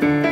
Thank you.